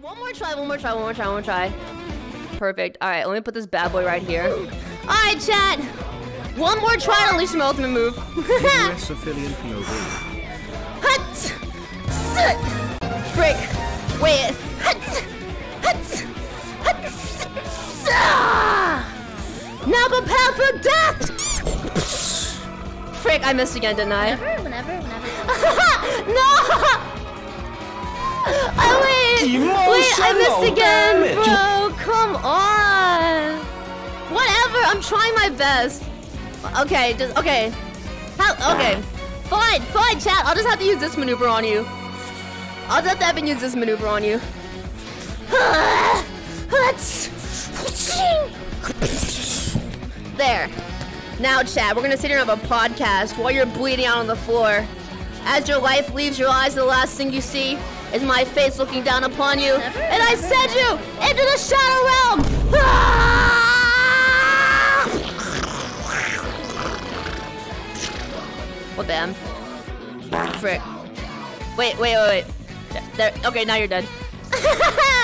One more try, one more try, one more try, one more try. Perfect. Alright, let me put this bad boy right here. Alright, chat! One more try to unleash my ultimate move. US affiliate POV. Hut! Sit! Frick! Wait! Hut! Hut! Hut! Now prepare for death! Frick, I missed again, didn't I? Whenever, whenever, whenever. no! I missed again, bro! Come on! Whatever, I'm trying my best. Okay, just, okay. How, okay. Fine, fine, chat. I'll just have to use this maneuver on you. I'll just have to use this maneuver on you. There. Now, chat, we're gonna sit here and have a podcast while you're bleeding out on the floor. As your wife leaves your eyes, the last thing you see is my face looking down upon you. Never, and I never. send you into the shadow realm! Ah! What the Frick. Wait, wait, wait, wait. There, okay, now you're dead.